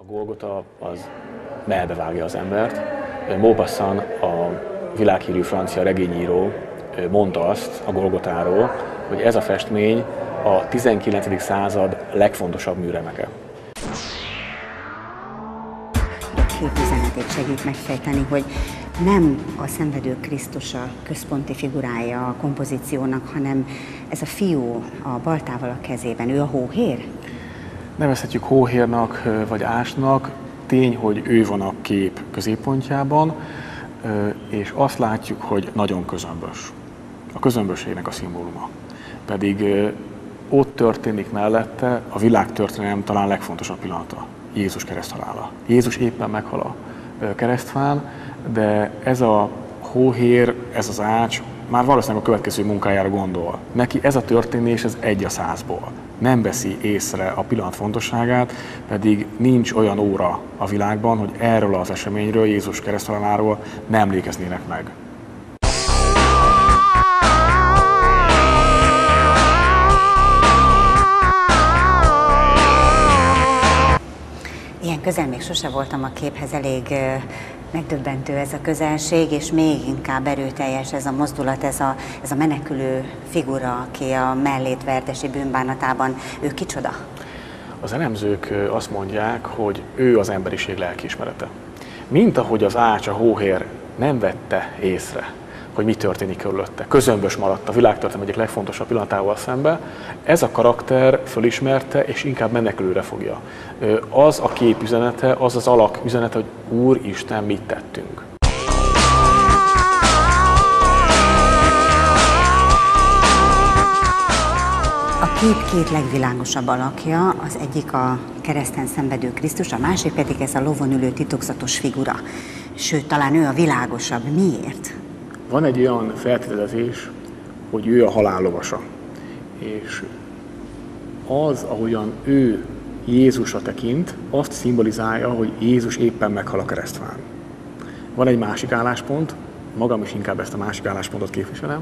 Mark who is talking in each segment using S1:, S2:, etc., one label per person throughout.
S1: A Golgota az melbevágja az embert. Maupassant, a világhírű francia regényíró mondta azt a Golgotáról, hogy ez a festmény a 19. század legfontosabb műremeke.
S2: A képüzenetét segít megfejteni, hogy nem a szenvedő Krisztus a központi figurája a kompozíciónak, hanem ez a fiú a baltával a kezében, ő a hóhér?
S1: Nevezhetjük hóhérnak vagy ásnak, tény, hogy ő van a kép középpontjában, és azt látjuk, hogy nagyon közömbös. A közömbösségnek a szimbóluma. Pedig ott történik mellette a világtörténelem talán legfontosabb pillanata, Jézus kereszthalála. Jézus éppen meghal a keresztfán, de ez a hóhér, ez az ács már valószínűleg a következő munkájára gondol. Neki ez a történés, ez egy a százból. Nem veszi észre a pillanat fontosságát, pedig nincs olyan óra a világban, hogy erről az eseményről, Jézus kereszthaláláról nem emlékeznének meg.
S2: Ilyen közel még sose voltam a képhez, elég megdöbbentő ez a közelség, és még inkább erőteljes ez a mozdulat, ez a, ez a menekülő figura, aki a mellét verdesi bűnbánatában. Ő kicsoda?
S1: Az elemzők azt mondják, hogy ő az emberiség lelkiismerete. Mint ahogy az ács, a hóhér nem vette észre, hogy mi történik körülötte. Közömbös maradt a világtörténelem egyik legfontosabb pillanatával szembe. Ez a karakter fölismerte, és inkább menekülőre fogja. Az a kép üzenete, az az alak üzenete, hogy Úr Isten, mit tettünk.
S2: A kép két legvilágosabb alakja, az egyik a kereszten szenvedő Krisztus, a másik pedig ez a lovon ülő titokzatos figura. Sőt, talán ő a világosabb. Miért?
S1: Van egy olyan feltételezés, hogy ő a halál lovasa. És az, ahogyan ő Jézusra tekint, azt szimbolizálja, hogy Jézus éppen meghal a keresztfán. Van egy másik álláspont, magam is inkább ezt a másik álláspontot képviselem.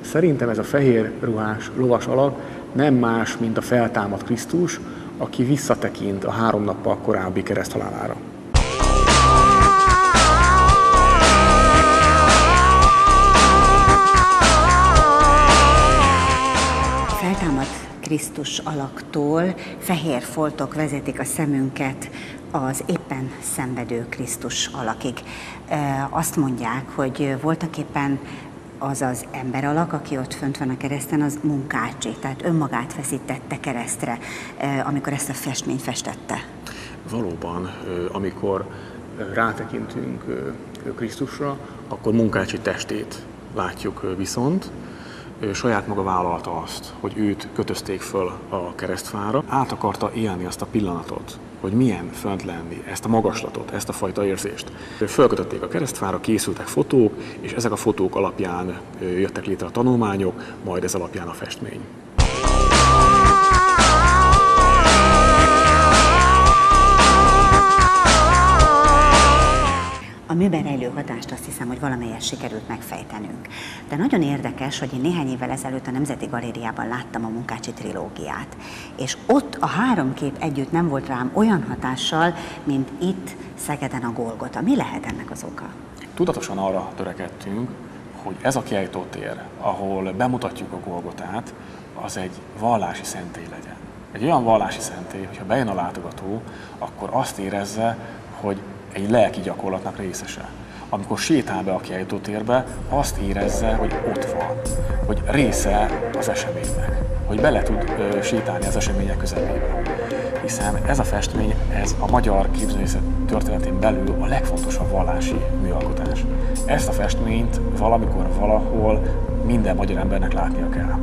S1: Szerintem ez a fehér ruhás lovas alak nem más, mint a feltámadt Krisztus, aki visszatekint a három nappal korábbi kereszthalálára.
S2: Krisztus alaktól fehér foltok vezetik a szemünket az éppen szenvedő Krisztus alakig. Azt mondják, hogy voltak éppen az az ember alak, aki ott fönt van a kereszten, az munkácsi, tehát önmagát feszítette keresztre, amikor ezt a festményt festette.
S1: Valóban, amikor rátekintünk Krisztusra, akkor munkácsi testét látjuk viszont, saját maga vállalta azt, hogy őt kötözték föl a keresztfára. Át akarta élni azt a pillanatot, hogy milyen fönt lenni, ezt a magaslatot, ezt a fajta érzést. Fölkötötték a keresztfára, készültek fotók, és ezek a fotók alapján jöttek létre a tanulmányok, majd ez alapján a festmény.
S2: A műben rejlő hatást azt hiszem, hogy valamelyest sikerült megfejtenünk. De nagyon érdekes, hogy én néhány évvel ezelőtt a Nemzeti Galériában láttam a Munkácsi trilógiát, és ott a három kép együtt nem volt rám olyan hatással, mint itt Szegeden a Golgota. Mi lehet ennek az oka?
S1: Tudatosan arra törekedtünk, hogy ez a kiállítótér, ahol bemutatjuk a Golgotát, az egy vallási szentély legyen. Egy olyan vallási szentély, hogyha bejön a látogató, akkor azt érezze, hogy egy lelki gyakorlatnak részese. Amikor sétál be a kiállítótérbe, azt érezze, hogy ott van, hogy része az eseménynek, hogy bele tud ö, sétálni az események közepébe. Hiszen ez a festmény, ez a magyar képzőművészet történetén belül a legfontosabb vallási műalkotás. Ezt a festményt valamikor, valahol minden magyar embernek látnia kell.